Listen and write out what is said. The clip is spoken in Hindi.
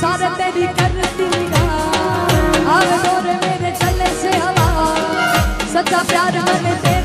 सारे तेरी करती आग मेरे चले से हवा। सच्चा प्यार मन तेरा